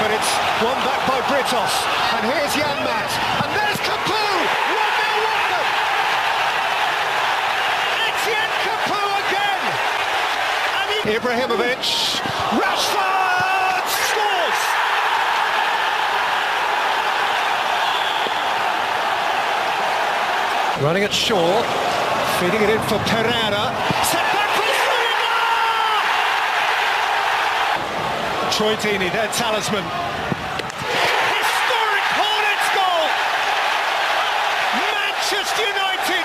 but it's won back by Britos. And here's Janmaat. And there's Capoue! 1-0 Watford! Etienne Capoue again! And he... Ibrahimovic. Rashford scores! Running at Shaw. Feeding it in for Pereyra. Troy Deeney, their talisman. Historic Hornets goal! Manchester United